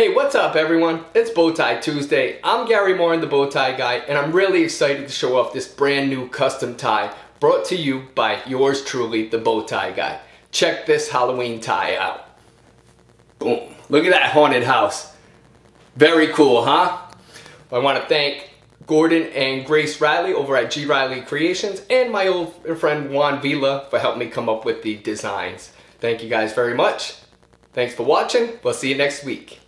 Hey, what's up everyone? It's Bowtie Tuesday. I'm Garry Morin, the Bowtie Guy, and I'm really excited to show off this brand new custom tie brought to you by yours truly, the Bowtie Guy. Check this Halloween tie out. Boom. Look at that haunted house. Very cool, huh? I want to thank Gordon and Grace Riley over at G Riley Creations and my old friend Juan Vila for helping me come up with the designs. Thank you guys very much. Thanks for watching. We'll see you next week.